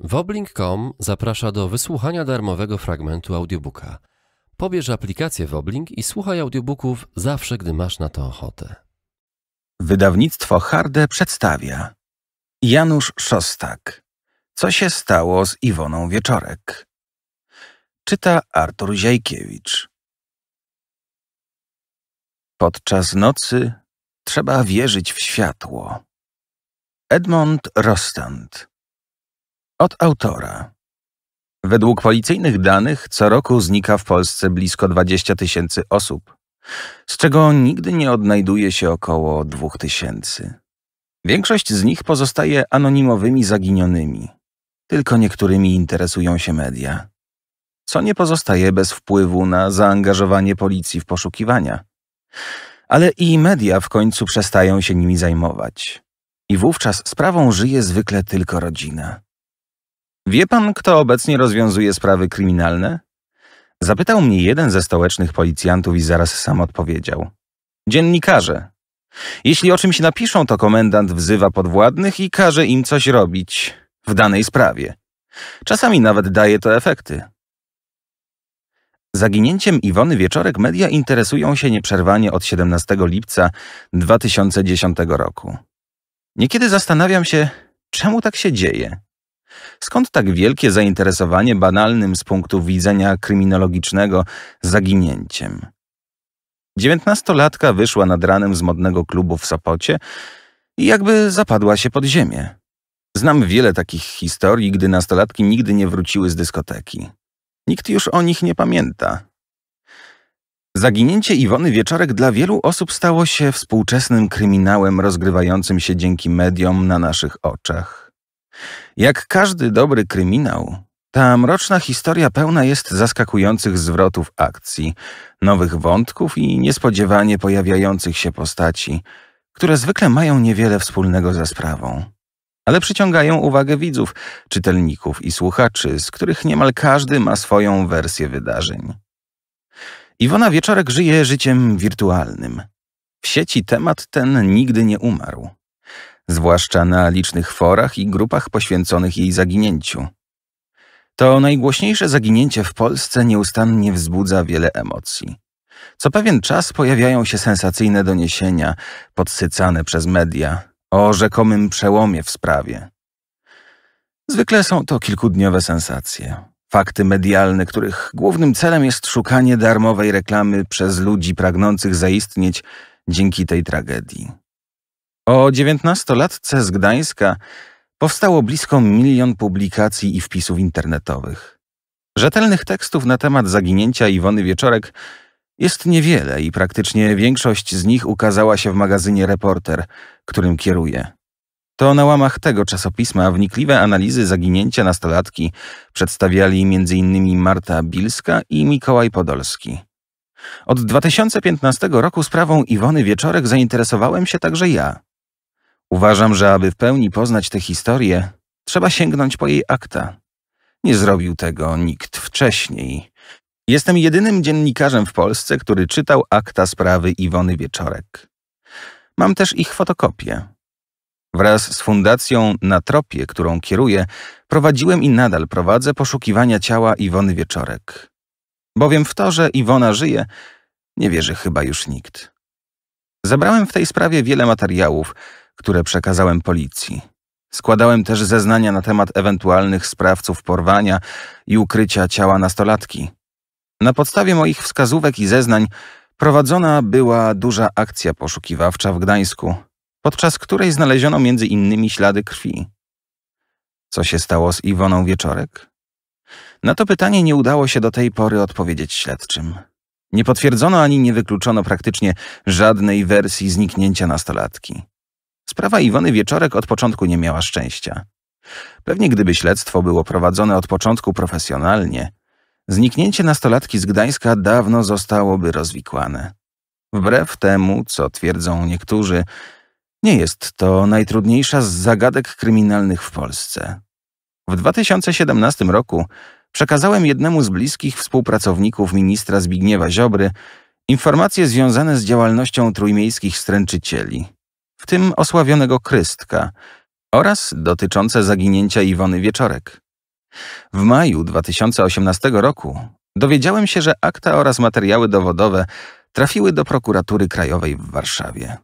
Woblink.com zaprasza do wysłuchania darmowego fragmentu audiobooka. Pobierz aplikację Woblink i słuchaj audiobooków zawsze, gdy masz na to ochotę. Wydawnictwo Harde przedstawia Janusz Szostak. Co się stało z Iwoną Wieczorek? Czyta Artur Ziajkiewicz. Podczas nocy trzeba wierzyć w światło. Edmond Rostand od autora. Według policyjnych danych co roku znika w Polsce blisko 20 tysięcy osób, z czego nigdy nie odnajduje się około 2 tysięcy. Większość z nich pozostaje anonimowymi zaginionymi. Tylko niektórymi interesują się media. Co nie pozostaje bez wpływu na zaangażowanie policji w poszukiwania. Ale i media w końcu przestają się nimi zajmować. I wówczas sprawą żyje zwykle tylko rodzina. Wie pan, kto obecnie rozwiązuje sprawy kryminalne? Zapytał mnie jeden ze stołecznych policjantów i zaraz sam odpowiedział. Dziennikarze. Jeśli o czymś napiszą, to komendant wzywa podwładnych i każe im coś robić w danej sprawie. Czasami nawet daje to efekty. Zaginięciem Iwony Wieczorek media interesują się nieprzerwanie od 17 lipca 2010 roku. Niekiedy zastanawiam się, czemu tak się dzieje. Skąd tak wielkie zainteresowanie banalnym z punktu widzenia kryminologicznego zaginięciem? Dziewiętnastolatka wyszła nad ranem z modnego klubu w Sopocie i jakby zapadła się pod ziemię. Znam wiele takich historii, gdy nastolatki nigdy nie wróciły z dyskoteki. Nikt już o nich nie pamięta. Zaginięcie Iwony Wieczorek dla wielu osób stało się współczesnym kryminałem rozgrywającym się dzięki mediom na naszych oczach. Jak każdy dobry kryminał, ta mroczna historia pełna jest zaskakujących zwrotów akcji, nowych wątków i niespodziewanie pojawiających się postaci, które zwykle mają niewiele wspólnego ze sprawą. Ale przyciągają uwagę widzów, czytelników i słuchaczy, z których niemal każdy ma swoją wersję wydarzeń. Iwona Wieczorek żyje życiem wirtualnym. W sieci temat ten nigdy nie umarł zwłaszcza na licznych forach i grupach poświęconych jej zaginięciu. To najgłośniejsze zaginięcie w Polsce nieustannie wzbudza wiele emocji. Co pewien czas pojawiają się sensacyjne doniesienia, podsycane przez media, o rzekomym przełomie w sprawie. Zwykle są to kilkudniowe sensacje, fakty medialne, których głównym celem jest szukanie darmowej reklamy przez ludzi pragnących zaistnieć dzięki tej tragedii. O dziewiętnastolatce z Gdańska powstało blisko milion publikacji i wpisów internetowych. Rzetelnych tekstów na temat zaginięcia Iwony Wieczorek jest niewiele i praktycznie większość z nich ukazała się w magazynie Reporter, którym kieruję. To na łamach tego czasopisma wnikliwe analizy zaginięcia nastolatki przedstawiali m.in. Marta Bilska i Mikołaj Podolski. Od 2015 roku sprawą Iwony Wieczorek zainteresowałem się także ja. Uważam, że aby w pełni poznać tę historię, trzeba sięgnąć po jej akta. Nie zrobił tego nikt wcześniej. Jestem jedynym dziennikarzem w Polsce, który czytał akta sprawy Iwony Wieczorek. Mam też ich fotokopię. Wraz z fundacją Na Tropie, którą kieruję, prowadziłem i nadal prowadzę poszukiwania ciała Iwony Wieczorek. Bowiem w to, że Iwona żyje, nie wierzy chyba już nikt. Zebrałem w tej sprawie wiele materiałów, które przekazałem policji. Składałem też zeznania na temat ewentualnych sprawców porwania i ukrycia ciała nastolatki. Na podstawie moich wskazówek i zeznań prowadzona była duża akcja poszukiwawcza w Gdańsku, podczas której znaleziono między innymi ślady krwi. Co się stało z Iwoną Wieczorek? Na to pytanie nie udało się do tej pory odpowiedzieć śledczym. Nie potwierdzono ani nie wykluczono praktycznie żadnej wersji zniknięcia nastolatki. Sprawa Iwony Wieczorek od początku nie miała szczęścia. Pewnie gdyby śledztwo było prowadzone od początku profesjonalnie, zniknięcie nastolatki z Gdańska dawno zostałoby rozwikłane. Wbrew temu, co twierdzą niektórzy, nie jest to najtrudniejsza z zagadek kryminalnych w Polsce. W 2017 roku przekazałem jednemu z bliskich współpracowników ministra Zbigniewa Ziobry informacje związane z działalnością trójmiejskich stręczycieli – w tym osławionego Krystka oraz dotyczące zaginięcia Iwony Wieczorek. W maju 2018 roku dowiedziałem się, że akta oraz materiały dowodowe trafiły do prokuratury krajowej w Warszawie.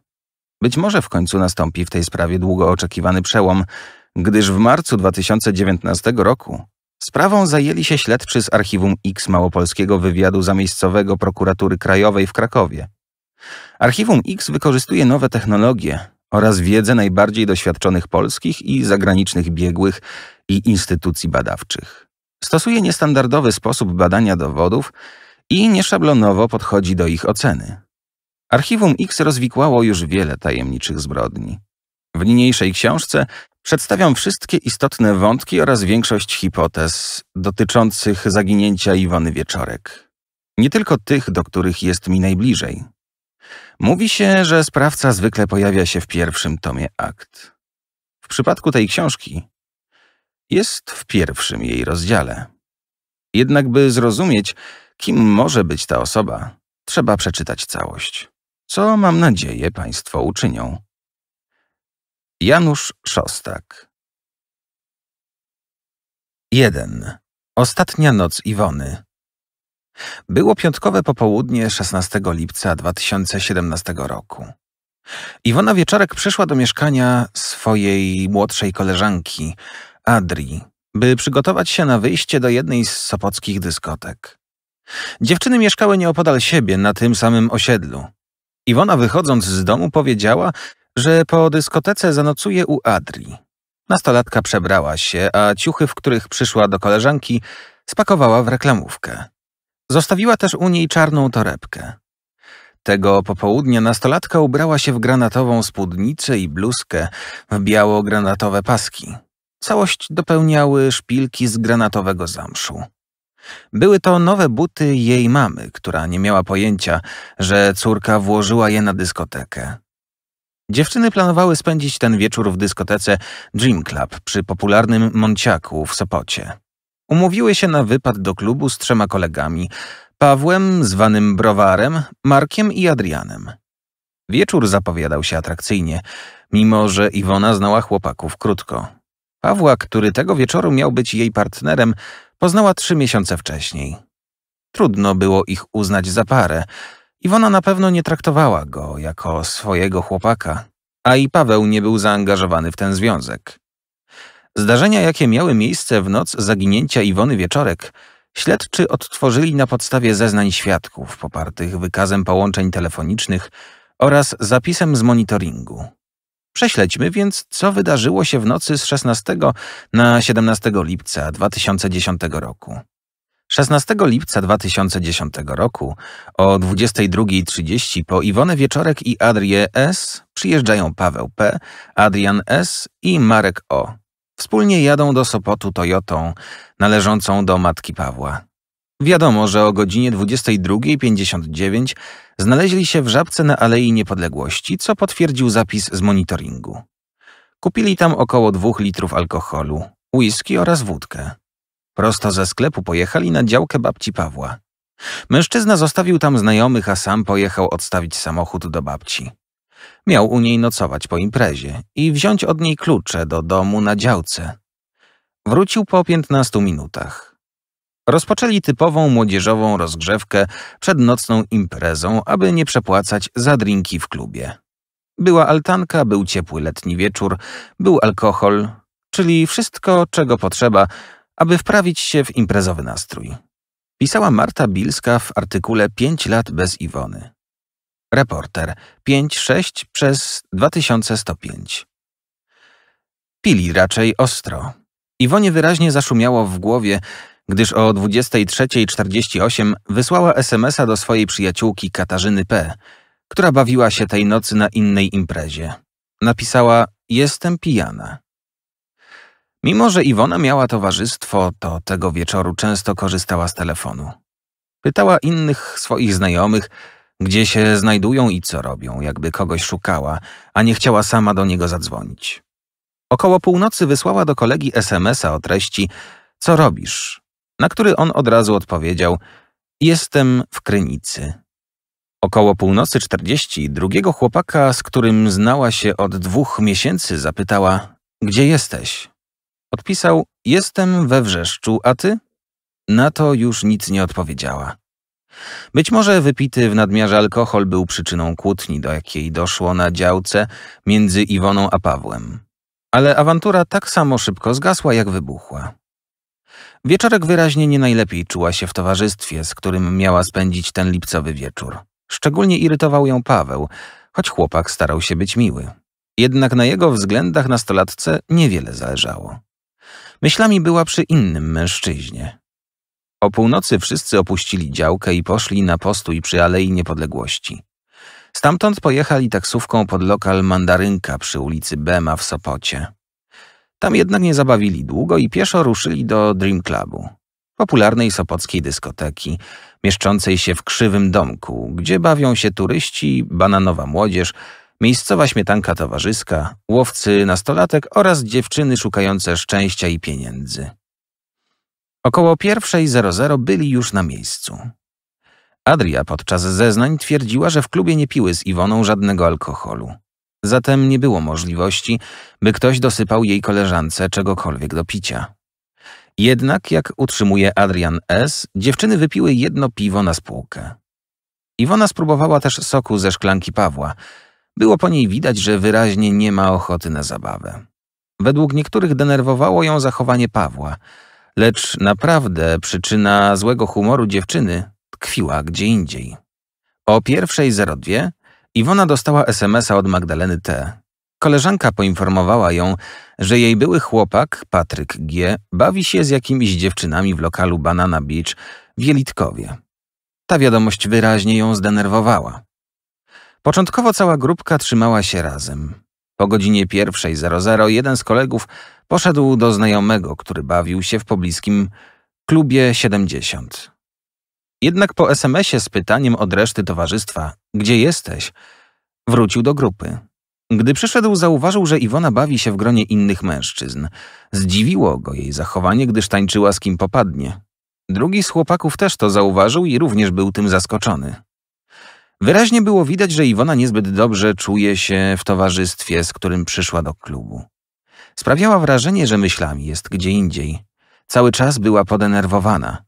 Być może w końcu nastąpi w tej sprawie długo oczekiwany przełom, gdyż w marcu 2019 roku sprawą zajęli się śledczy z Archiwum X Małopolskiego Wywiadu Zamiejscowego Prokuratury Krajowej w Krakowie. Archiwum X wykorzystuje nowe technologie oraz wiedzę najbardziej doświadczonych polskich i zagranicznych biegłych i instytucji badawczych. Stosuje niestandardowy sposób badania dowodów i nieszablonowo podchodzi do ich oceny. Archiwum X rozwikłało już wiele tajemniczych zbrodni. W niniejszej książce przedstawiam wszystkie istotne wątki oraz większość hipotez dotyczących zaginięcia Iwony Wieczorek. Nie tylko tych, do których jest mi najbliżej. Mówi się, że sprawca zwykle pojawia się w pierwszym tomie akt. W przypadku tej książki jest w pierwszym jej rozdziale. Jednak by zrozumieć, kim może być ta osoba, trzeba przeczytać całość co mam nadzieję Państwo uczynią. Janusz Szostak 1. Ostatnia noc Iwony Było piątkowe popołudnie 16 lipca 2017 roku. Iwona Wieczorek przyszła do mieszkania swojej młodszej koleżanki, Adri, by przygotować się na wyjście do jednej z sopockich dyskotek. Dziewczyny mieszkały nieopodal siebie na tym samym osiedlu. Iwona wychodząc z domu powiedziała, że po dyskotece zanocuje u Adri. Nastolatka przebrała się, a ciuchy, w których przyszła do koleżanki, spakowała w reklamówkę. Zostawiła też u niej czarną torebkę. Tego popołudnia nastolatka ubrała się w granatową spódnicę i bluzkę w biało-granatowe paski. Całość dopełniały szpilki z granatowego zamszu. Były to nowe buty jej mamy, która nie miała pojęcia, że córka włożyła je na dyskotekę. Dziewczyny planowały spędzić ten wieczór w dyskotece Dream Club przy popularnym Monciaku w Sopocie. Umówiły się na wypad do klubu z trzema kolegami, Pawłem, zwanym Browarem, Markiem i Adrianem. Wieczór zapowiadał się atrakcyjnie, mimo że Iwona znała chłopaków krótko. Pawła, który tego wieczoru miał być jej partnerem, Poznała trzy miesiące wcześniej. Trudno było ich uznać za parę. Iwona na pewno nie traktowała go jako swojego chłopaka, a i Paweł nie był zaangażowany w ten związek. Zdarzenia, jakie miały miejsce w noc zaginięcia Iwony Wieczorek, śledczy odtworzyli na podstawie zeznań świadków popartych wykazem połączeń telefonicznych oraz zapisem z monitoringu. Prześledźmy więc, co wydarzyło się w nocy z 16 na 17 lipca 2010 roku. 16 lipca 2010 roku o 22.30 po Iwonę Wieczorek i Adrię S. przyjeżdżają Paweł P., Adrian S. i Marek O. Wspólnie jadą do Sopotu Toyotą należącą do matki Pawła. Wiadomo, że o godzinie 22.59 znaleźli się w Żabce na Alei Niepodległości, co potwierdził zapis z monitoringu. Kupili tam około dwóch litrów alkoholu, whisky oraz wódkę. Prosto ze sklepu pojechali na działkę babci Pawła. Mężczyzna zostawił tam znajomych, a sam pojechał odstawić samochód do babci. Miał u niej nocować po imprezie i wziąć od niej klucze do domu na działce. Wrócił po 15 minutach. Rozpoczęli typową młodzieżową rozgrzewkę przed nocną imprezą, aby nie przepłacać za drinki w klubie. Była altanka, był ciepły letni wieczór, był alkohol, czyli wszystko, czego potrzeba, aby wprawić się w imprezowy nastrój. Pisała Marta Bilska w artykule 5 lat bez Iwony. Reporter 5-6 przez 2105. Pili raczej ostro. Iwonie wyraźnie zaszumiało w głowie, gdyż o 23.48 wysłała SMS-a do swojej przyjaciółki Katarzyny P., która bawiła się tej nocy na innej imprezie. Napisała: Jestem pijana. Mimo, że Iwona miała towarzystwo, to tego wieczoru często korzystała z telefonu. Pytała innych swoich znajomych, gdzie się znajdują i co robią, jakby kogoś szukała, a nie chciała sama do niego zadzwonić. Około północy wysłała do kolegi SMS-a o treści: Co robisz? na który on od razu odpowiedział: Jestem w Krynicy. Około północy czterdzieści drugiego chłopaka, z którym znała się od dwóch miesięcy, zapytała: Gdzie jesteś? Odpisał: Jestem we wrzeszczu, a ty? Na to już nic nie odpowiedziała. Być może wypity w nadmiarze alkohol był przyczyną kłótni, do jakiej doszło na działce między Iwoną a Pawłem. Ale awantura tak samo szybko zgasła, jak wybuchła. Wieczorek wyraźnie nie najlepiej czuła się w towarzystwie, z którym miała spędzić ten lipcowy wieczór. Szczególnie irytował ją Paweł, choć chłopak starał się być miły. Jednak na jego względach nastolatce niewiele zależało. Myślami była przy innym mężczyźnie. O północy wszyscy opuścili działkę i poszli na postój przy Alei Niepodległości. Stamtąd pojechali taksówką pod lokal Mandarynka przy ulicy Bema w Sopocie. Tam jednak nie zabawili długo i pieszo ruszyli do Dream Clubu, popularnej sopockiej dyskoteki, mieszczącej się w krzywym domku, gdzie bawią się turyści, bananowa młodzież, miejscowa śmietanka towarzyska, łowcy nastolatek oraz dziewczyny szukające szczęścia i pieniędzy. Około pierwszej 00 byli już na miejscu. Adria podczas zeznań twierdziła, że w klubie nie piły z Iwoną żadnego alkoholu. Zatem nie było możliwości, by ktoś dosypał jej koleżance czegokolwiek do picia. Jednak, jak utrzymuje Adrian S., dziewczyny wypiły jedno piwo na spółkę. Iwona spróbowała też soku ze szklanki Pawła. Było po niej widać, że wyraźnie nie ma ochoty na zabawę. Według niektórych denerwowało ją zachowanie Pawła, lecz naprawdę przyczyna złego humoru dziewczyny tkwiła gdzie indziej. O pierwszej 02 Iwona dostała SMS-a od Magdaleny T. Koleżanka poinformowała ją, że jej były chłopak, Patryk G., bawi się z jakimiś dziewczynami w lokalu Banana Beach w Jelitkowie. Ta wiadomość wyraźnie ją zdenerwowała. Początkowo cała grupka trzymała się razem. Po godzinie pierwszej 00 jeden z kolegów poszedł do znajomego, który bawił się w pobliskim klubie 70. Jednak po SMS-ie z pytaniem od reszty towarzystwa, gdzie jesteś, wrócił do grupy. Gdy przyszedł, zauważył, że Iwona bawi się w gronie innych mężczyzn. Zdziwiło go jej zachowanie, gdyż tańczyła z kim popadnie. Drugi z chłopaków też to zauważył i również był tym zaskoczony. Wyraźnie było widać, że Iwona niezbyt dobrze czuje się w towarzystwie, z którym przyszła do klubu. Sprawiała wrażenie, że myślami jest gdzie indziej. Cały czas była podenerwowana.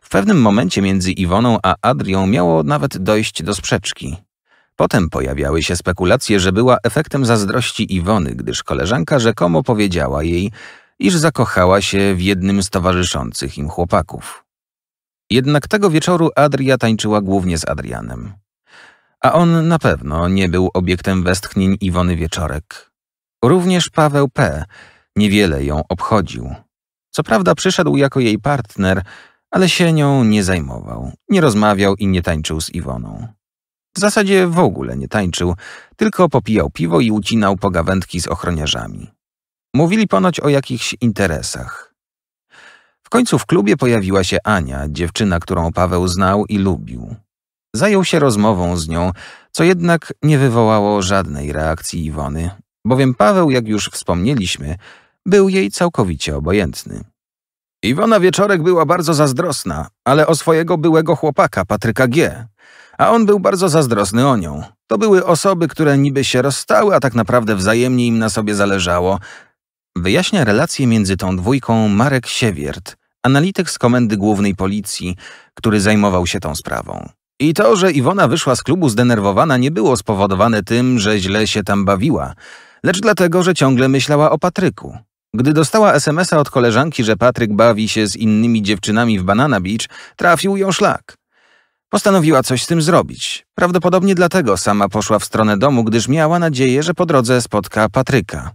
W pewnym momencie między Iwoną a Adrią miało nawet dojść do sprzeczki. Potem pojawiały się spekulacje, że była efektem zazdrości Iwony, gdyż koleżanka rzekomo powiedziała jej, iż zakochała się w jednym z towarzyszących im chłopaków. Jednak tego wieczoru Adria tańczyła głównie z Adrianem. A on na pewno nie był obiektem westchnień Iwony Wieczorek. Również Paweł P. niewiele ją obchodził. Co prawda przyszedł jako jej partner, ale się nią nie zajmował, nie rozmawiał i nie tańczył z Iwoną. W zasadzie w ogóle nie tańczył, tylko popijał piwo i ucinał pogawędki z ochroniarzami. Mówili ponoć o jakichś interesach. W końcu w klubie pojawiła się Ania, dziewczyna, którą Paweł znał i lubił. Zajął się rozmową z nią, co jednak nie wywołało żadnej reakcji Iwony, bowiem Paweł, jak już wspomnieliśmy, był jej całkowicie obojętny. Iwona Wieczorek była bardzo zazdrosna, ale o swojego byłego chłopaka, Patryka G., a on był bardzo zazdrosny o nią. To były osoby, które niby się rozstały, a tak naprawdę wzajemnie im na sobie zależało. Wyjaśnia relacje między tą dwójką Marek Siewiert, analityk z Komendy Głównej Policji, który zajmował się tą sprawą. I to, że Iwona wyszła z klubu zdenerwowana, nie było spowodowane tym, że źle się tam bawiła, lecz dlatego, że ciągle myślała o Patryku. Gdy dostała SMS-a od koleżanki, że Patryk bawi się z innymi dziewczynami w Banana Beach, trafił ją szlak. Postanowiła coś z tym zrobić. Prawdopodobnie dlatego sama poszła w stronę domu, gdyż miała nadzieję, że po drodze spotka Patryka.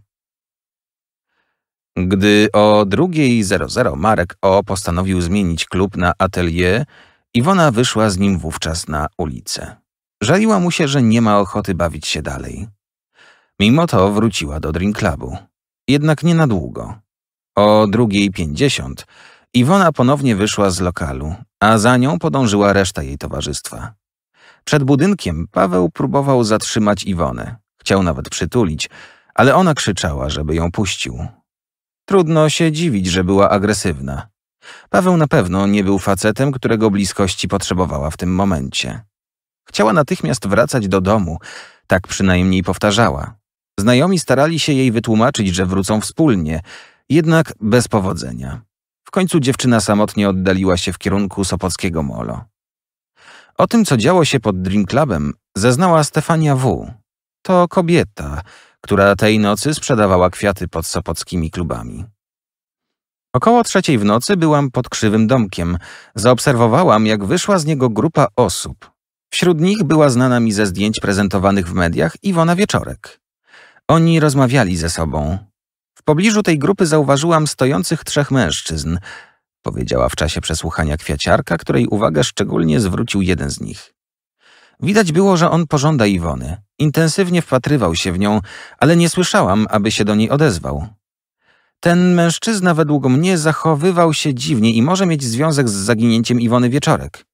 Gdy o 2.00 Marek O. postanowił zmienić klub na atelier, Iwona wyszła z nim wówczas na ulicę. Żaliła mu się, że nie ma ochoty bawić się dalej. Mimo to wróciła do Drink Clubu. Jednak nie na długo. O 2.50 Iwona ponownie wyszła z lokalu, a za nią podążyła reszta jej towarzystwa. Przed budynkiem Paweł próbował zatrzymać Iwonę. Chciał nawet przytulić, ale ona krzyczała, żeby ją puścił. Trudno się dziwić, że była agresywna. Paweł na pewno nie był facetem, którego bliskości potrzebowała w tym momencie. Chciała natychmiast wracać do domu, tak przynajmniej powtarzała. Znajomi starali się jej wytłumaczyć, że wrócą wspólnie, Jednak bez powodzenia. W końcu dziewczyna samotnie oddaliła się w kierunku Sopockiego Molo. O tym, co działo się pod Dream Clubem, zeznała Stefania W. To kobieta, która tej nocy sprzedawała kwiaty pod sopockimi klubami. Około trzeciej w nocy byłam pod krzywym domkiem. Zaobserwowałam, jak wyszła z niego grupa osób. Wśród nich była znana mi ze zdjęć prezentowanych w mediach Iwona Wieczorek. Oni rozmawiali ze sobą. W pobliżu tej grupy zauważyłam stojących trzech mężczyzn, powiedziała w czasie przesłuchania kwiaciarka, której uwagę szczególnie zwrócił jeden z nich. Widać było, że on pożąda Iwony. Intensywnie wpatrywał się w nią, ale nie słyszałam, aby się do niej odezwał. Ten mężczyzna według mnie zachowywał się dziwnie i może mieć związek z zaginięciem Iwony Wieczorek.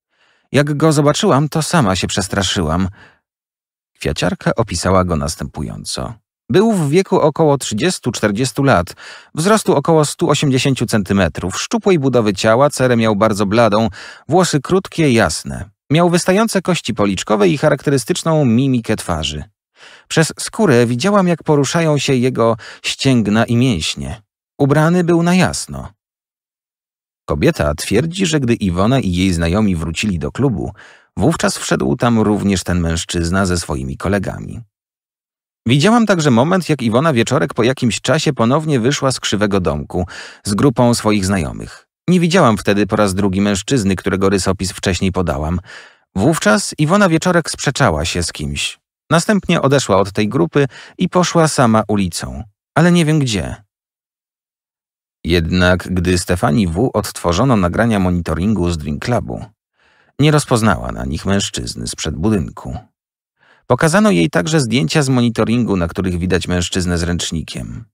Jak go zobaczyłam, to sama się przestraszyłam. Kwiaciarka opisała go następująco. Był w wieku około 30-40 lat, wzrostu około 180 cm, szczupłej budowy ciała, cerę miał bardzo bladą, włosy krótkie, jasne. Miał wystające kości policzkowe i charakterystyczną mimikę twarzy. Przez skórę widziałam, jak poruszają się jego ścięgna i mięśnie. Ubrany był na jasno. Kobieta twierdzi, że gdy Iwona i jej znajomi wrócili do klubu, wówczas wszedł tam również ten mężczyzna ze swoimi kolegami. Widziałam także moment, jak Iwona Wieczorek po jakimś czasie ponownie wyszła z krzywego domku z grupą swoich znajomych. Nie widziałam wtedy po raz drugi mężczyzny, którego rysopis wcześniej podałam. Wówczas Iwona Wieczorek sprzeczała się z kimś. Następnie odeszła od tej grupy i poszła sama ulicą, ale nie wiem gdzie. Jednak gdy Stefanii W. odtworzono nagrania monitoringu z Drink Clubu, nie rozpoznała na nich mężczyzny sprzed budynku. Pokazano jej także zdjęcia z monitoringu, na których widać mężczyznę z ręcznikiem.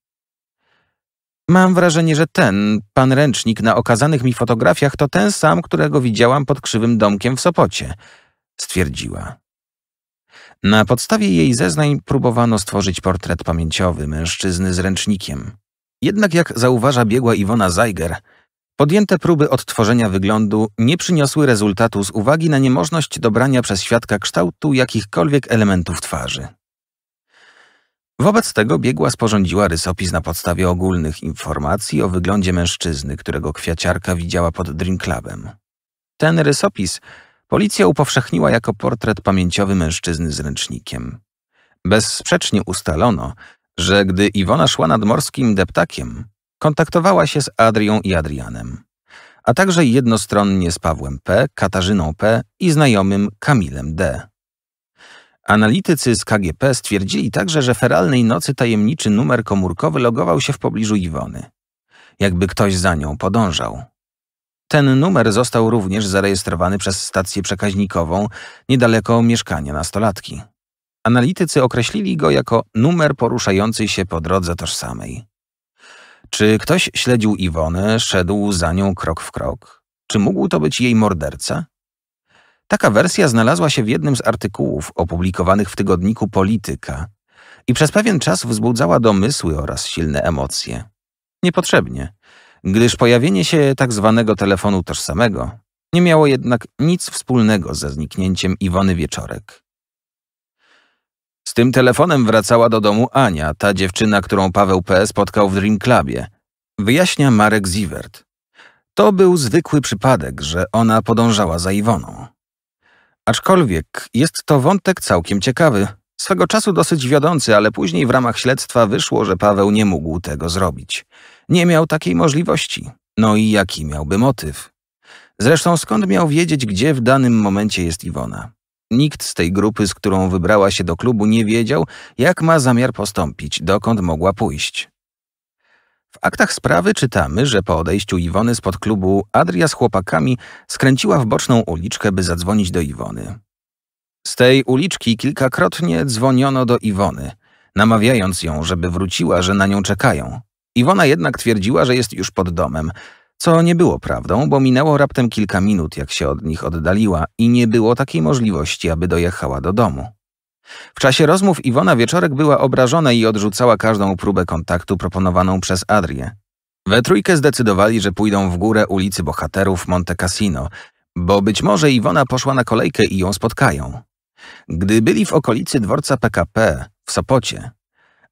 Mam wrażenie, że ten, pan ręcznik na okazanych mi fotografiach to ten sam, którego widziałam pod krzywym domkiem w Sopocie, stwierdziła. Na podstawie jej zeznań próbowano stworzyć portret pamięciowy mężczyzny z ręcznikiem. Jednak jak zauważa biegła Iwona Zeiger, podjęte próby odtworzenia wyglądu nie przyniosły rezultatu z uwagi na niemożność dobrania przez świadka kształtu jakichkolwiek elementów twarzy. Wobec tego biegła sporządziła rysopis na podstawie ogólnych informacji o wyglądzie mężczyzny, którego kwiaciarka widziała pod Dream Clubem. Ten rysopis policja upowszechniła jako portret pamięciowy mężczyzny z ręcznikiem. Bezsprzecznie ustalono, że gdy Iwona szła nad morskim deptakiem, kontaktowała się z Adrią i Adrianem, a także jednostronnie z Pawłem P., Katarzyną P. i znajomym Kamilem D. Analitycy z KGP stwierdzili także, że feralnej nocy tajemniczy numer komórkowy logował się w pobliżu Iwony. Jakby ktoś za nią podążał. Ten numer został również zarejestrowany przez stację przekaźnikową niedaleko mieszkania nastolatki. Analitycy określili go jako numer poruszający się po drodze tożsamej. Czy ktoś śledził Iwonę, szedł za nią krok w krok? Czy mógł to być jej morderca? Taka wersja znalazła się w jednym z artykułów opublikowanych w tygodniku Polityka i przez pewien czas wzbudzała domysły oraz silne emocje. Niepotrzebnie, gdyż pojawienie się tak zwanego telefonu tożsamego nie miało jednak nic wspólnego ze zniknięciem Iwony Wieczorek. Z tym telefonem wracała do domu Ania, ta dziewczyna, którą Paweł P. spotkał w Dream Clubie. Wyjaśnia Marek Ziewert. To był zwykły przypadek, że ona podążała za Iwoną. Aczkolwiek jest to wątek całkiem ciekawy. Swego czasu dosyć wiodący, ale później w ramach śledztwa wyszło, że Paweł nie mógł tego zrobić. Nie miał takiej możliwości. No i jaki miałby motyw? Zresztą skąd miał wiedzieć, gdzie w danym momencie jest Iwona? Nikt z tej grupy, z którą wybrała się do klubu, nie wiedział, jak ma zamiar postąpić, dokąd mogła pójść. W aktach sprawy czytamy, że po odejściu Iwony spod klubu Adria z chłopakami skręciła w boczną uliczkę, by zadzwonić do Iwony. Z tej uliczki kilkakrotnie dzwoniono do Iwony, namawiając ją, żeby wróciła, że na nią czekają. Iwona jednak twierdziła, że jest już pod domem, co nie było prawdą, bo minęło raptem kilka minut, jak się od nich oddaliła i nie było takiej możliwości, aby dojechała do domu. W czasie rozmów Iwona Wieczorek była obrażona i odrzucała każdą próbę kontaktu proponowaną przez Adrię. We trójkę zdecydowali, że pójdą w górę ulicy Bohaterów Monte Cassino, bo być może Iwona poszła na kolejkę i ją spotkają. Gdy byli w okolicy dworca PKP w Sopocie,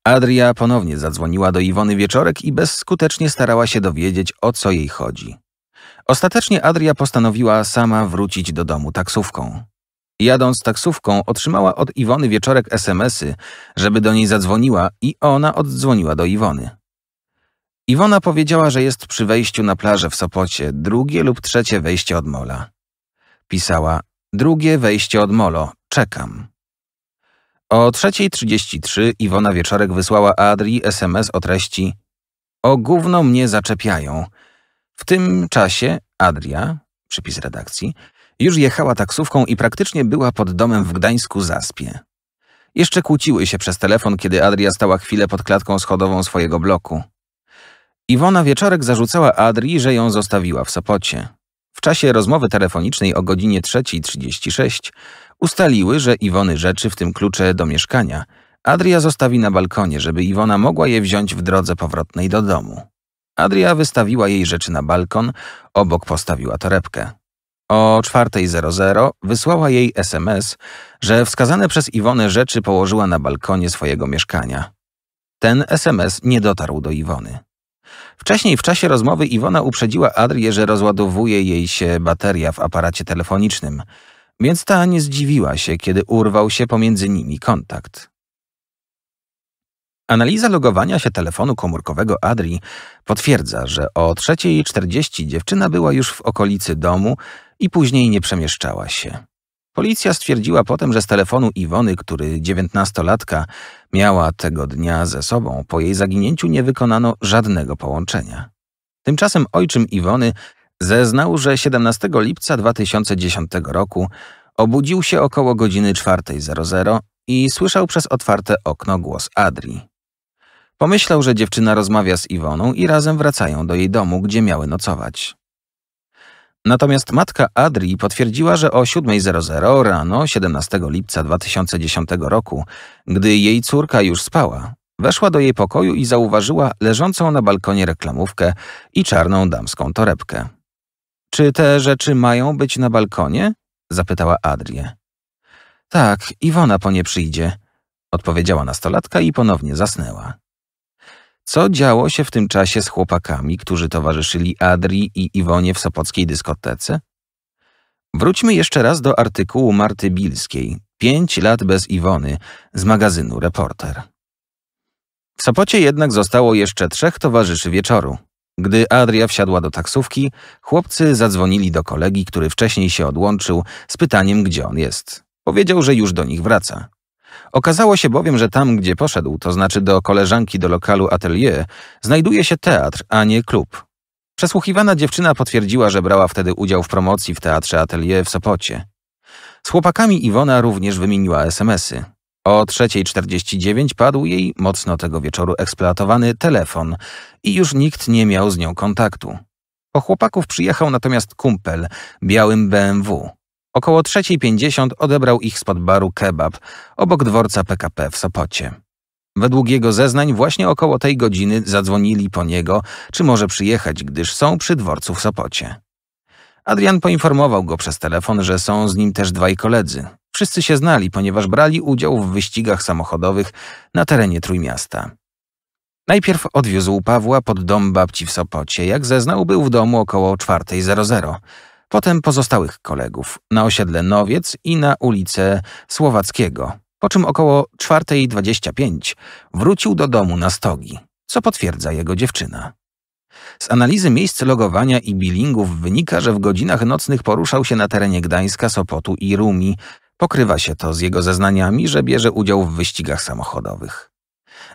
Adria ponownie zadzwoniła do Iwony Wieczorek i bezskutecznie starała się dowiedzieć, o co jej chodzi. Ostatecznie Adria postanowiła sama wrócić do domu taksówką. Jadąc taksówką, otrzymała od Iwony Wieczorek SMSy, żeby do niej zadzwoniła i ona oddzwoniła do Iwony. Iwona powiedziała, że jest przy wejściu na plażę w Sopocie, drugie lub trzecie wejście od mola. Pisała, drugie wejście od molo, czekam. O 3.33 Iwona Wieczorek wysłała Adri SMS o treści O gówno mnie zaczepiają. W tym czasie Adria, przypis redakcji, już jechała taksówką i praktycznie była pod domem w Gdańsku Zaspie. Jeszcze kłóciły się przez telefon, kiedy Adria stała chwilę pod klatką schodową swojego bloku. Iwona Wieczorek zarzucała Adrii, że ją zostawiła w Sopocie. W czasie rozmowy telefonicznej o godzinie 3.36 ustaliły, że Iwony rzeczy, w tym klucze do mieszkania, Adria zostawi na balkonie, żeby Iwona mogła je wziąć w drodze powrotnej do domu. Adria wystawiła jej rzeczy na balkon, obok postawiła torebkę. O 4.00 wysłała jej SMS, że wskazane przez Iwonę rzeczy położyła na balkonie swojego mieszkania. Ten SMS nie dotarł do Iwony. Wcześniej w czasie rozmowy Iwona uprzedziła Adrię, że rozładowuje jej się bateria w aparacie telefonicznym, więc ta nie zdziwiła się, kiedy urwał się pomiędzy nimi kontakt. Analiza logowania się telefonu komórkowego Adri potwierdza, że o 3.40 dziewczyna była już w okolicy domu i później nie przemieszczała się. Policja stwierdziła potem, że z telefonu Iwony, który dziewiętnastolatka miała tego dnia ze sobą, po jej zaginięciu nie wykonano żadnego połączenia. Tymczasem ojczym Iwony zeznał, że 17 lipca 2010 roku obudził się około godziny 4.00 i słyszał przez otwarte okno głos Adri. Pomyślał, że dziewczyna rozmawia z Iwoną i razem wracają do jej domu, gdzie miały nocować. Natomiast matka Adri potwierdziła, że o 7.00 rano 17 lipca 2010 roku, gdy jej córka już spała, weszła do jej pokoju i zauważyła leżącą na balkonie reklamówkę i czarną damską torebkę. Czy te rzeczy mają być na balkonie? zapytała Adrię. Tak, Iwona po nie przyjdzie, odpowiedziała nastolatka i ponownie zasnęła. Co działo się w tym czasie z chłopakami, którzy towarzyszyli Adri i Iwonie w sopockiej dyskotece? Wróćmy jeszcze raz do artykułu Marty Bilskiej Pięć lat bez Iwony z magazynu Reporter. W Sopocie jednak zostało jeszcze trzech towarzyszy wieczoru. Gdy Adria wsiadła do taksówki, chłopcy zadzwonili do kolegi, który wcześniej się odłączył, z pytaniem, gdzie on jest. Powiedział, że już do nich wraca. Okazało się bowiem, że tam, gdzie poszedł, to znaczy do koleżanki do lokalu Atelier, znajduje się teatr, a nie klub. Przesłuchiwana dziewczyna potwierdziła, że brała wtedy udział w promocji w teatrze Atelier w Sopocie. Z chłopakami Iwona również wymieniła SMSy. O 3.49 padł jej, mocno tego wieczoru eksploatowany, telefon i już nikt nie miał z nią kontaktu. Po chłopaków przyjechał natomiast kumpel, białym BMW. Około 3.50 odebrał ich spod baru kebab obok dworca PKP w Sopocie. Według jego zeznań właśnie około tej godziny zadzwonili po niego, czy może przyjechać, gdyż są przy dworcu w Sopocie. Adrian poinformował go przez telefon, że są z nim też dwaj koledzy. Wszyscy się znali, ponieważ brali udział w wyścigach samochodowych na terenie Trójmiasta. Najpierw odwiózł Pawła pod dom babci w Sopocie. Jak zeznał, był w domu około 4.00. Potem pozostałych kolegów na osiedle Nowiec i na ulicę Słowackiego, po czym około 4.25 wrócił do domu na stogi, co potwierdza jego dziewczyna. Z analizy miejsc logowania i billingów wynika, że w godzinach nocnych poruszał się na terenie Gdańska, Sopotu i Rumi. Pokrywa się to z jego zeznaniami, że bierze udział w wyścigach samochodowych.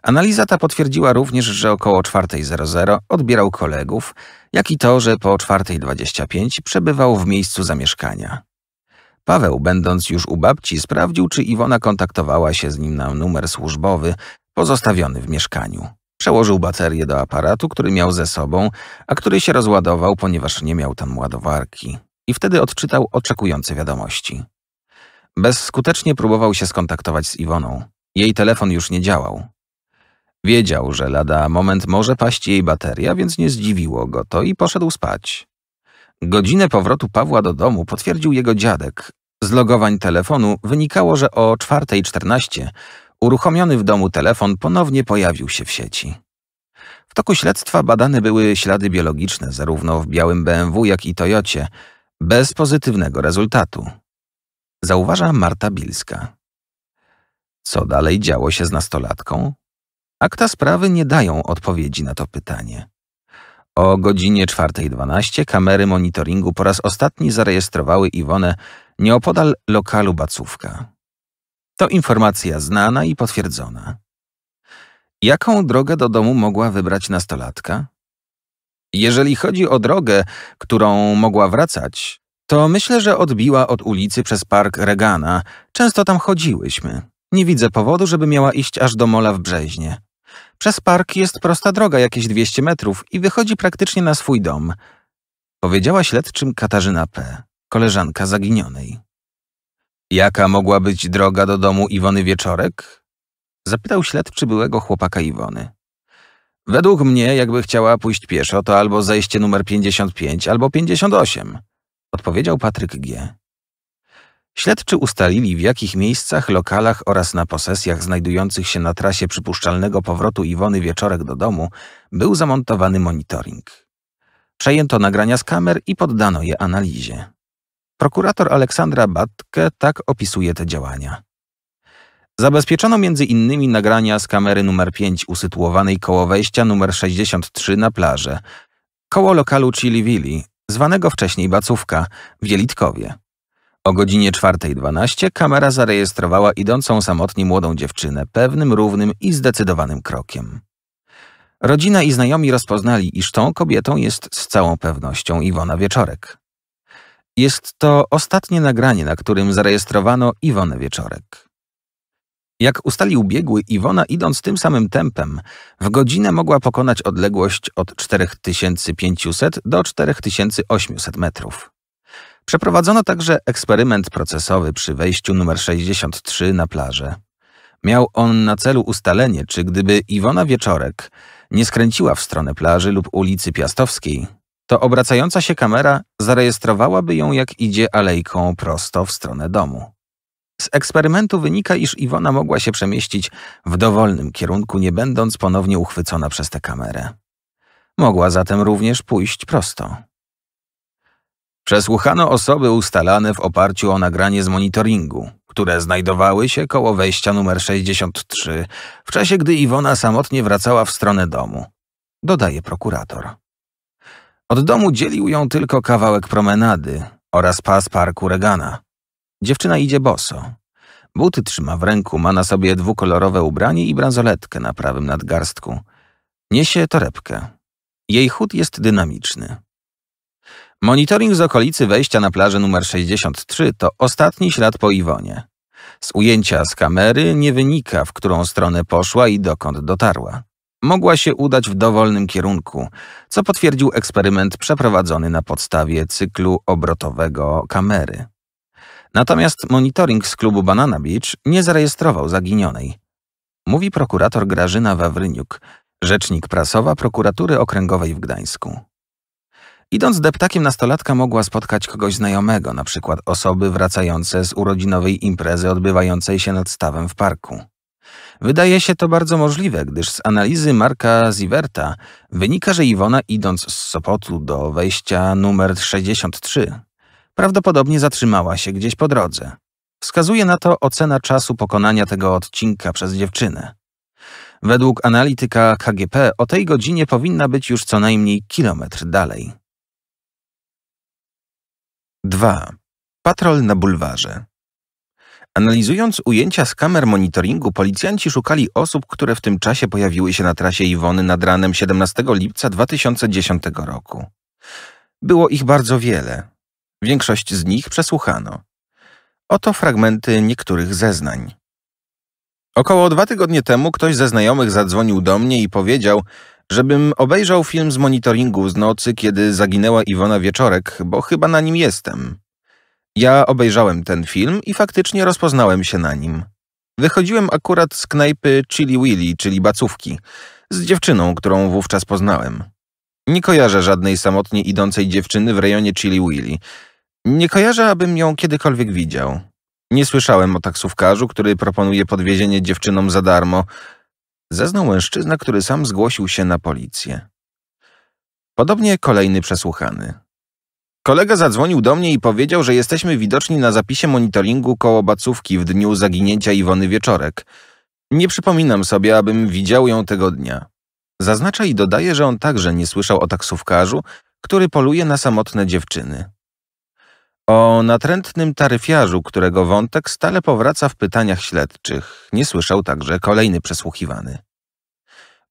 Analiza ta potwierdziła również, że około 4.00 odbierał kolegów, jak i to, że po 4.25 przebywał w miejscu zamieszkania. Paweł, będąc już u babci, sprawdził, czy Iwona kontaktowała się z nim na numer służbowy pozostawiony w mieszkaniu. Przełożył baterię do aparatu, który miał ze sobą, a który się rozładował, ponieważ nie miał tam ładowarki. I wtedy odczytał oczekujące wiadomości. Bezskutecznie próbował się skontaktować z Iwoną. Jej telefon już nie działał. Wiedział, że lada moment może paść jej bateria, więc nie zdziwiło go to i poszedł spać. Godzinę powrotu Pawła do domu potwierdził jego dziadek. Z logowań telefonu wynikało, że o 4.14 Uruchomiony w domu telefon ponownie pojawił się w sieci. W toku śledztwa badane były ślady biologiczne zarówno w białym BMW, jak i Toyocie, bez pozytywnego rezultatu. Zauważa Marta Bilska. Co dalej działo się z nastolatką? Akta sprawy nie dają odpowiedzi na to pytanie. O godzinie 4.12 kamery monitoringu po raz ostatni zarejestrowały Iwonę nieopodal lokalu Bacówka. To informacja znana i potwierdzona. Jaką drogę do domu mogła wybrać nastolatka? Jeżeli chodzi o drogę, którą mogła wracać, to myślę, że odbiła od ulicy przez park Regana. Często tam chodziłyśmy. Nie widzę powodu, żeby miała iść aż do mola w Brzeźnie. Przez park jest prosta droga, jakieś 200 metrów i wychodzi praktycznie na swój dom. Powiedziała śledczym Katarzyna P., koleżanka zaginionej. Jaka mogła być droga do domu Iwony Wieczorek? Zapytał śledczy byłego chłopaka Iwony. Według mnie, jakby chciała pójść pieszo, to albo zejście numer 55, albo 58, odpowiedział Patryk G. Śledczy ustalili, w jakich miejscach, lokalach oraz na posesjach znajdujących się na trasie przypuszczalnego powrotu Iwony Wieczorek do domu był zamontowany monitoring. Przejęto nagrania z kamer i poddano je analizie. Prokurator Aleksandra Batke tak opisuje te działania. Zabezpieczono innymi nagrania z kamery numer 5 usytuowanej koło wejścia numer 63 na plażę, koło lokalu Chili Willi, zwanego wcześniej Bacówka, w Jelitkowie. O godzinie 4.12 kamera zarejestrowała idącą samotnie młodą dziewczynę pewnym, równym i zdecydowanym krokiem. Rodzina i znajomi rozpoznali, iż tą kobietą jest z całą pewnością Iwona Wieczorek. Jest to ostatnie nagranie, na którym zarejestrowano Iwonę Wieczorek. Jak ustalił biegły, Iwona idąc tym samym tempem, w godzinę mogła pokonać odległość od 4500 do 4800 metrów. Przeprowadzono także eksperyment procesowy przy wejściu numer 63 na plażę. Miał on na celu ustalenie, czy gdyby Iwona Wieczorek nie skręciła w stronę plaży lub ulicy Piastowskiej, to obracająca się kamera zarejestrowałaby ją jak idzie alejką prosto w stronę domu. Z eksperymentu wynika, iż Iwona mogła się przemieścić w dowolnym kierunku, nie będąc ponownie uchwycona przez tę kamerę. Mogła zatem również pójść prosto. Przesłuchano osoby ustalane w oparciu o nagranie z monitoringu, które znajdowały się koło wejścia numer 63 w czasie, gdy Iwona samotnie wracała w stronę domu, dodaje prokurator. Od domu dzielił ją tylko kawałek promenady oraz pas parku Regana. Dziewczyna idzie boso. Buty trzyma w ręku, ma na sobie dwukolorowe ubranie i bransoletkę na prawym nadgarstku. Niesie torebkę. Jej chód jest dynamiczny. Monitoring z okolicy wejścia na plażę numer 63 to ostatni ślad po Iwonie. Z ujęcia z kamery nie wynika, w którą stronę poszła i dokąd dotarła. Mogła się udać w dowolnym kierunku, co potwierdził eksperyment przeprowadzony na podstawie cyklu obrotowego kamery. Natomiast monitoring z klubu Banana Beach nie zarejestrował zaginionej. Mówi prokurator Grażyna Wawryniuk, rzecznik prasowa prokuratury okręgowej w Gdańsku. Idąc deptakiem nastolatka mogła spotkać kogoś znajomego, na przykład osoby wracające z urodzinowej imprezy odbywającej się nad stawem w parku. Wydaje się to bardzo możliwe, gdyż z analizy Marka Ziverta wynika, że Iwona idąc z Sopotu do wejścia numer 63 prawdopodobnie zatrzymała się gdzieś po drodze. Wskazuje na to ocena czasu pokonania tego odcinka przez dziewczynę. Według analityka KGP o tej godzinie powinna być już co najmniej kilometr dalej. 2. Patrol na bulwarze. Analizując ujęcia z kamer monitoringu, policjanci szukali osób, które w tym czasie pojawiły się na trasie Iwony nad ranem 17 lipca 2010 roku. Było ich bardzo wiele. Większość z nich przesłuchano. Oto fragmenty niektórych zeznań. Około dwa tygodnie temu ktoś ze znajomych zadzwonił do mnie i powiedział, żebym obejrzał film z monitoringu z nocy, kiedy zaginęła Iwona Wieczorek, bo chyba na nim jestem. Ja obejrzałem ten film i faktycznie rozpoznałem się na nim. Wychodziłem akurat z knajpy Chili Willy, czyli bacówki, z dziewczyną, którą wówczas poznałem. Nie kojarzę żadnej samotnie idącej dziewczyny w rejonie Chili Willy. Nie kojarzę, abym ją kiedykolwiek widział. Nie słyszałem o taksówkarzu, który proponuje podwiezienie dziewczynom za darmo. Zeznał mężczyzna, który sam zgłosił się na policję. Podobnie kolejny przesłuchany. Kolega zadzwonił do mnie i powiedział, że jesteśmy widoczni na zapisie monitoringu koło Bacówki w dniu zaginięcia Iwony Wieczorek. Nie przypominam sobie, abym widział ją tego dnia. Zaznacza i dodaje, że on także nie słyszał o taksówkarzu, który poluje na samotne dziewczyny. O natrętnym taryfiarzu, którego wątek stale powraca w pytaniach śledczych, nie słyszał także kolejny przesłuchiwany.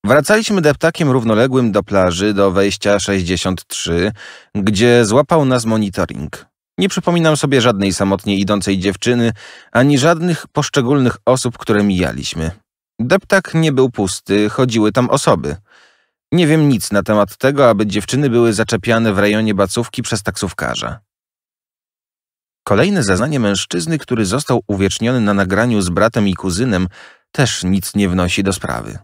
Wracaliśmy deptakiem równoległym do plaży do wejścia 63, gdzie złapał nas monitoring. Nie przypominam sobie żadnej samotnie idącej dziewczyny, ani żadnych poszczególnych osób, które mijaliśmy. Deptak nie był pusty, chodziły tam osoby. Nie wiem nic na temat tego, aby dziewczyny były zaczepiane w rejonie bacówki przez taksówkarza. Kolejne zeznanie mężczyzny, który został uwieczniony na nagraniu z bratem i kuzynem, też nic nie wnosi do sprawy.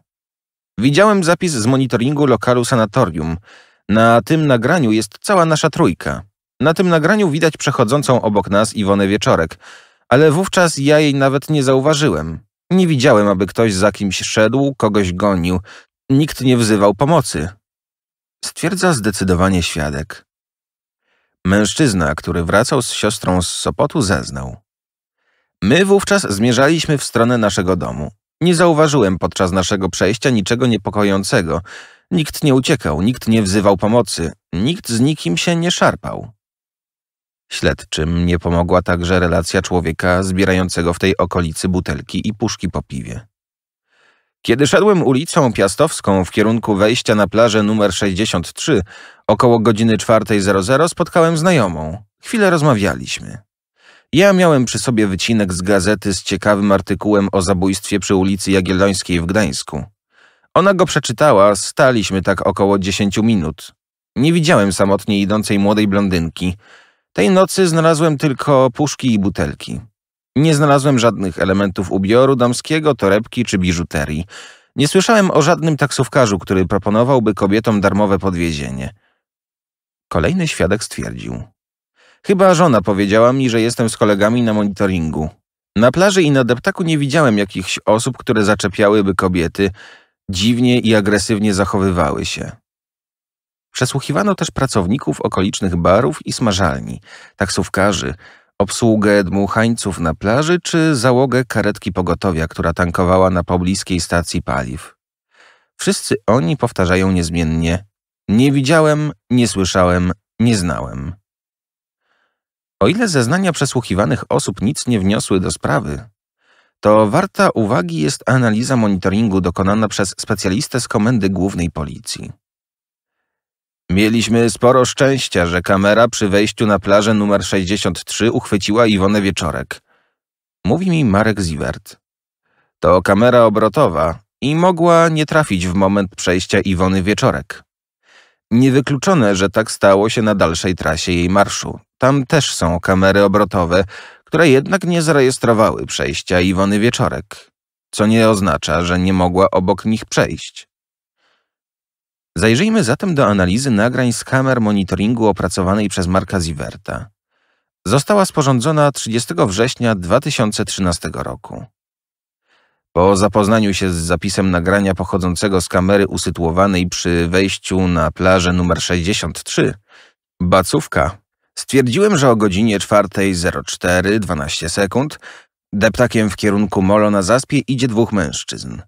Widziałem zapis z monitoringu lokalu sanatorium. Na tym nagraniu jest cała nasza trójka. Na tym nagraniu widać przechodzącą obok nas Iwonę Wieczorek, ale wówczas ja jej nawet nie zauważyłem. Nie widziałem, aby ktoś za kimś szedł, kogoś gonił. Nikt nie wzywał pomocy. Stwierdza zdecydowanie świadek. Mężczyzna, który wracał z siostrą z Sopotu, zeznał. My wówczas zmierzaliśmy w stronę naszego domu. Nie zauważyłem podczas naszego przejścia niczego niepokojącego. Nikt nie uciekał, nikt nie wzywał pomocy, nikt z nikim się nie szarpał. Śledczym nie pomogła także relacja człowieka zbierającego w tej okolicy butelki i puszki po piwie. Kiedy szedłem ulicą Piastowską w kierunku wejścia na plażę numer 63, około godziny 4.00 spotkałem znajomą. Chwilę rozmawialiśmy. Ja miałem przy sobie wycinek z gazety z ciekawym artykułem o zabójstwie przy ulicy Jagiellońskiej w Gdańsku. Ona go przeczytała, staliśmy tak około 10 minut. Nie widziałem samotnie idącej młodej blondynki. Tej nocy znalazłem tylko puszki i butelki. Nie znalazłem żadnych elementów ubioru damskiego, torebki czy biżuterii. Nie słyszałem o żadnym taksówkarzu, który proponowałby kobietom darmowe podwiezienie. Kolejny świadek stwierdził. Chyba żona powiedziała mi, że jestem z kolegami na monitoringu. Na plaży i na deptaku nie widziałem jakichś osób, które zaczepiałyby kobiety, dziwnie i agresywnie zachowywały się. Przesłuchiwano też pracowników okolicznych barów i smażalni, taksówkarzy, obsługę dmuchańców na plaży czy załogę karetki pogotowia, która tankowała na pobliskiej stacji paliw. Wszyscy oni powtarzają niezmiennie: Nie widziałem, nie słyszałem, nie znałem. O ile zeznania przesłuchiwanych osób nic nie wniosły do sprawy, to warta uwagi jest analiza monitoringu dokonana przez specjalistę z Komendy Głównej Policji. Mieliśmy sporo szczęścia, że kamera przy wejściu na plażę numer 63 uchwyciła Iwonę Wieczorek. Mówi mi Marek Ziwert. To kamera obrotowa i mogła nie trafić w moment przejścia Iwony Wieczorek. Niewykluczone, że tak stało się na dalszej trasie jej marszu. Tam też są kamery obrotowe, które jednak nie zarejestrowały przejścia Iwony Wieczorek, co nie oznacza, że nie mogła obok nich przejść. Zajrzyjmy zatem do analizy nagrań z kamer monitoringu opracowanej przez Marka Ziverta. Została sporządzona 30 września 2013 roku. Po zapoznaniu się z zapisem nagrania pochodzącego z kamery usytuowanej przy wejściu na plażę numer 63, Bacówka, stwierdziłem, że o godzinie 4.04 12 sekund deptakiem w kierunku Molo na Zaspie idzie dwóch mężczyzn.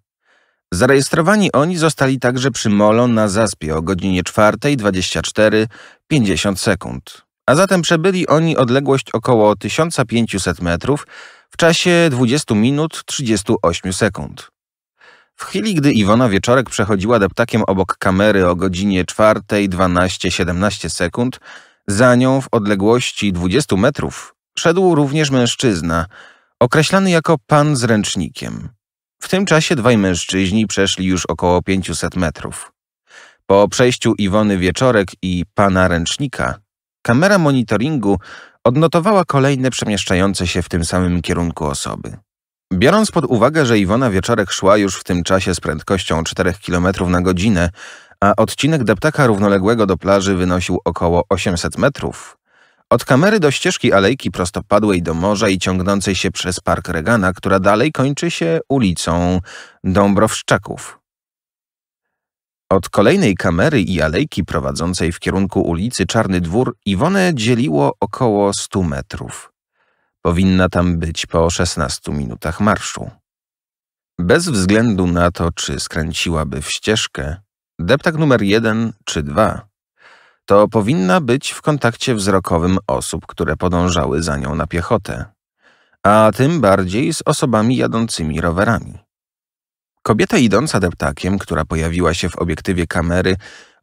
Zarejestrowani oni zostali także przy Molo na Zaspie o godzinie 4.24 50 sekund, a zatem przebyli oni odległość około 1500 metrów w czasie 20 minut 38 sekund. W chwili, gdy Iwona Wieczorek przechodziła deptakiem obok kamery o godzinie 4.12-17 sekund, za nią w odległości 20 metrów szedł również mężczyzna, określany jako pan z ręcznikiem. W tym czasie dwaj mężczyźni przeszli już około 500 metrów. Po przejściu Iwony Wieczorek i pana ręcznika, kamera monitoringu odnotowała kolejne przemieszczające się w tym samym kierunku osoby. Biorąc pod uwagę, że Iwona Wieczorek szła już w tym czasie z prędkością 4 km na godzinę, a odcinek deptaka równoległego do plaży wynosił około 800 metrów, Od kamery do ścieżki alejki prostopadłej do morza i ciągnącej się przez park Regana, która dalej kończy się ulicą Dąbrowszczaków. Od kolejnej kamery i alejki prowadzącej w kierunku ulicy Czarny Dwór Iwonę dzieliło około 100 metrów. Powinna tam być po 16 minutach marszu. Bez względu na to, czy skręciłaby w ścieżkę, deptak numer jeden czy dwa, to powinna być w kontakcie wzrokowym osób, które podążały za nią na piechotę, a tym bardziej z osobami jadącymi rowerami. Kobieta idąca deptakiem, która pojawiła się w obiektywie kamery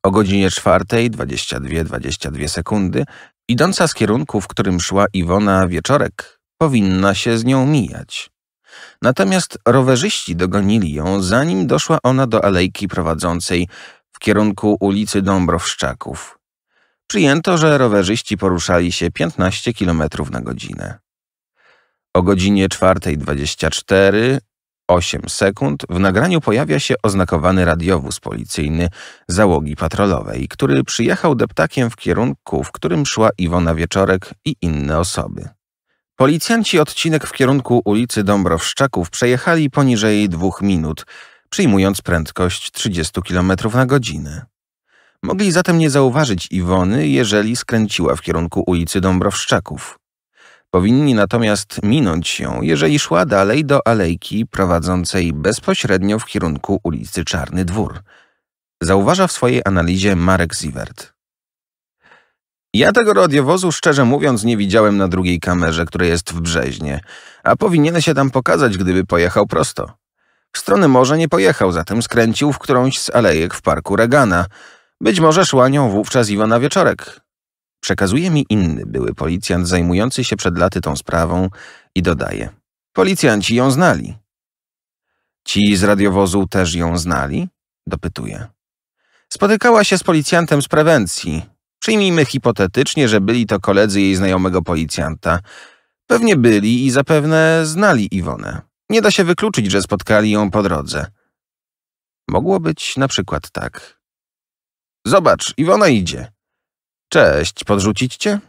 o godzinie 4.22.22 sekundy, idąca z kierunku, w którym szła Iwona wieczorek, powinna się z nią mijać. Natomiast rowerzyści dogonili ją, zanim doszła ona do alejki prowadzącej w kierunku ulicy Dąbrowszczaków. Przyjęto, że rowerzyści poruszali się 15 km na godzinę. O godzinie 4.24 8 sekund w nagraniu pojawia się oznakowany radiowóz policyjny załogi patrolowej, który przyjechał deptakiem w kierunku, w którym szła Iwona Wieczorek i inne osoby. Policjanci odcinek w kierunku ulicy Dąbrowszczaków przejechali poniżej dwóch minut, przyjmując prędkość 30 km na godzinę. Mogli zatem nie zauważyć Iwony, jeżeli skręciła w kierunku ulicy Dąbrowszczaków. Powinni natomiast minąć ją, jeżeli szła dalej do alejki prowadzącej bezpośrednio w kierunku ulicy Czarny Dwór. Zauważa w swojej analizie Marek Ziewert. Ja tego radiowozu szczerze mówiąc nie widziałem na drugiej kamerze, która jest w Brzeźnie, a powinien się tam pokazać, gdyby pojechał prosto. W stronę morza nie pojechał, zatem skręcił w którąś z alejek w parku Regana. Być może szła nią wówczas Iwona Wieczorek. Przekazuje mi inny były policjant zajmujący się przed laty tą sprawą i dodaje. Policjanci ją znali. Ci z radiowozu też ją znali? Dopytuje. Spotykała się z policjantem z prewencji. Przyjmijmy hipotetycznie, że byli to koledzy jej znajomego policjanta. Pewnie byli i zapewne znali Iwonę. Nie da się wykluczyć, że spotkali ją po drodze. Mogło być na przykład tak. Zobacz, Iwona idzie. Cześć, podrzucić cię?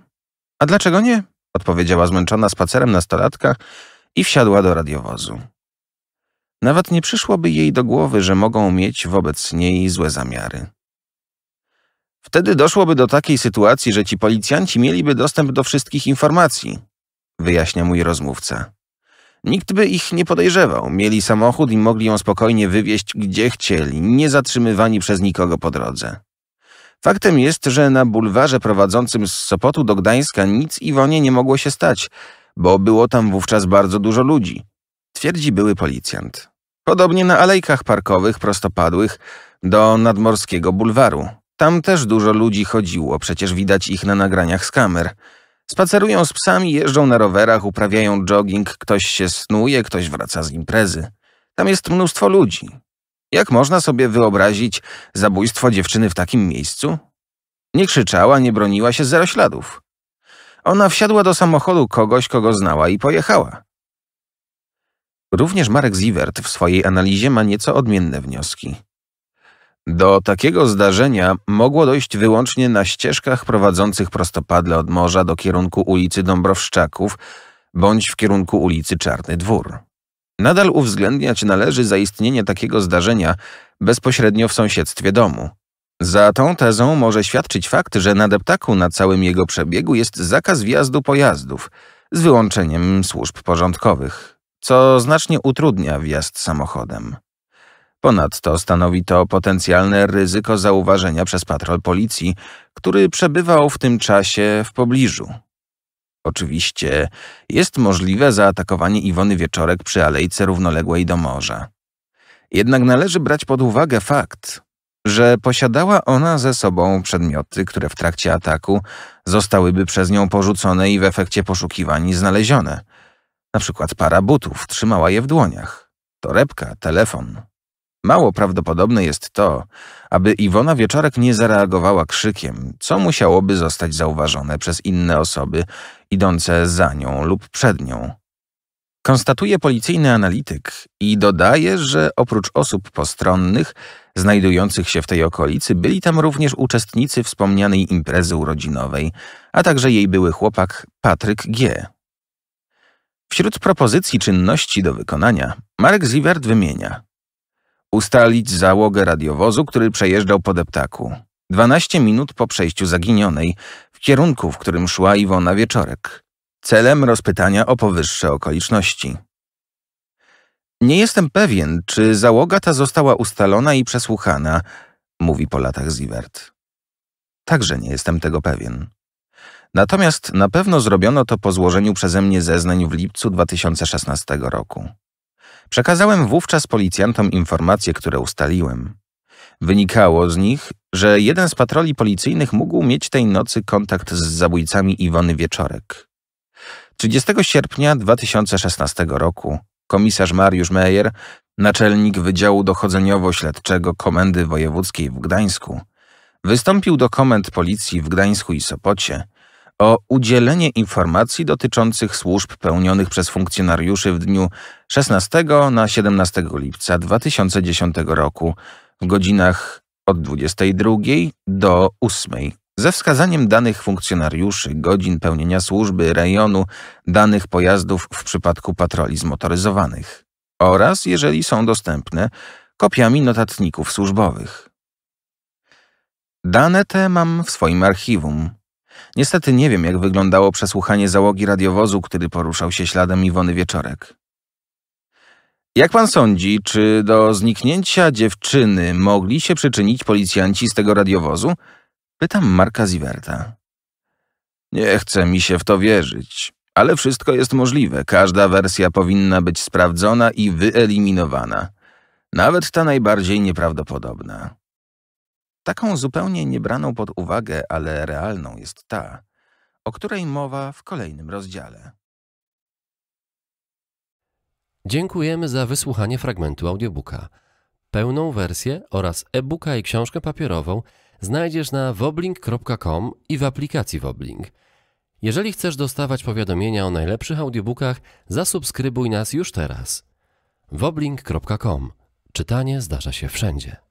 A dlaczego nie? Odpowiedziała zmęczona spacerem nastolatka i wsiadła do radiowozu. Nawet nie przyszłoby jej do głowy, że mogą mieć wobec niej złe zamiary. Wtedy doszłoby do takiej sytuacji, że ci policjanci mieliby dostęp do wszystkich informacji, wyjaśnia mój rozmówca. Nikt by ich nie podejrzewał, mieli samochód i mogli ją spokojnie wywieźć gdzie chcieli, nie zatrzymywani przez nikogo po drodze. Faktem jest, że na bulwarze prowadzącym z Sopotu do Gdańska nic Iwonie nie mogło się stać, bo było tam wówczas bardzo dużo ludzi, twierdzi były policjant. Podobnie na alejkach parkowych prostopadłych do nadmorskiego bulwaru. Tam też dużo ludzi chodziło, przecież widać ich na nagraniach z kamer. Spacerują z psami, jeżdżą na rowerach, uprawiają jogging, ktoś się snuje, ktoś wraca z imprezy. Tam jest mnóstwo ludzi. Jak można sobie wyobrazić zabójstwo dziewczyny w takim miejscu? Nie krzyczała, nie broniła się zero śladów. Ona wsiadła do samochodu kogoś, kogo znała i pojechała. Również Marek Ziewert w swojej analizie ma nieco odmienne wnioski. Do takiego zdarzenia mogło dojść wyłącznie na ścieżkach prowadzących prostopadle od morza do kierunku ulicy Dąbrowszczaków bądź w kierunku ulicy Czarny Dwór. Nadal uwzględniać należy zaistnienie takiego zdarzenia bezpośrednio w sąsiedztwie domu. Za tą tezą może świadczyć fakt, że na deptaku na całym jego przebiegu jest zakaz wjazdu pojazdów, z wyłączeniem służb porządkowych, co znacznie utrudnia wjazd samochodem. Ponadto stanowi to potencjalne ryzyko zauważenia przez patrol policji, który przebywał w tym czasie w pobliżu. Oczywiście jest możliwe zaatakowanie Iwony Wieczorek przy alejce równoległej do morza. Jednak należy brać pod uwagę fakt, że posiadała ona ze sobą przedmioty, które w trakcie ataku zostałyby przez nią porzucone i w efekcie poszukiwań znalezione. Na przykład para butów trzymała je w dłoniach, torebka, telefon. Mało prawdopodobne jest to, aby Iwona Wieczorek nie zareagowała krzykiem, co musiałoby zostać zauważone przez inne osoby idące za nią lub przed nią. Konstatuje policyjny analityk i dodaje, że oprócz osób postronnych znajdujących się w tej okolicy byli tam również uczestnicy wspomnianej imprezy urodzinowej, a także jej były chłopak Patryk G. Wśród propozycji czynności do wykonania Marek Zivert wymienia ustalić załogę radiowozu, który przejeżdżał po deptaku. 12 minut po przejściu zaginionej, w kierunku, w którym szła Iwona Wieczorek, celem rozpytania o powyższe okoliczności. Nie jestem pewien, czy załoga ta została ustalona i przesłuchana, mówi po latach Zivert. Także nie jestem tego pewien. Natomiast na pewno zrobiono to po złożeniu przeze mnie zeznań w lipcu 2016 roku. Przekazałem wówczas policjantom informacje, które ustaliłem. Wynikało z nich, że jeden z patroli policyjnych mógł mieć tej nocy kontakt z zabójcami Iwony Wieczorek. 30 sierpnia 2016 roku komisarz Mariusz Meyer, naczelnik Wydziału Dochodzeniowo-Śledczego Komendy Wojewódzkiej w Gdańsku, wystąpił do komend policji w Gdańsku i Sopocie o udzielenie informacji dotyczących służb pełnionych przez funkcjonariuszy w dniu 16 na 17 lipca 2010 roku w godzinach od 22 do 8 ze wskazaniem danych funkcjonariuszy, godzin pełnienia służby, rejonu, danych pojazdów w przypadku patroli zmotoryzowanych oraz, jeżeli są dostępne, kopiami notatników służbowych. Dane te mam w swoim archiwum. Niestety nie wiem, jak wyglądało przesłuchanie załogi radiowozu, który poruszał się śladem Iwony Wieczorek. Jak pan sądzi, czy do zniknięcia dziewczyny mogli się przyczynić policjanci z tego radiowozu? Pytam Marka Ziverta. Nie chce mi się w to wierzyć, ale wszystko jest możliwe. Każda wersja powinna być sprawdzona i wyeliminowana. Nawet ta najbardziej nieprawdopodobna. Taką zupełnie niebraną pod uwagę, ale realną jest ta, o której mowa w kolejnym rozdziale. Dziękujemy za wysłuchanie fragmentu audiobooka. Pełną wersję oraz e-booka i książkę papierową znajdziesz na woblink.com i w aplikacji Woblink. Jeżeli chcesz dostawać powiadomienia o najlepszych audiobookach, zasubskrybuj nas już teraz. woblink.com. Czytanie zdarza się wszędzie.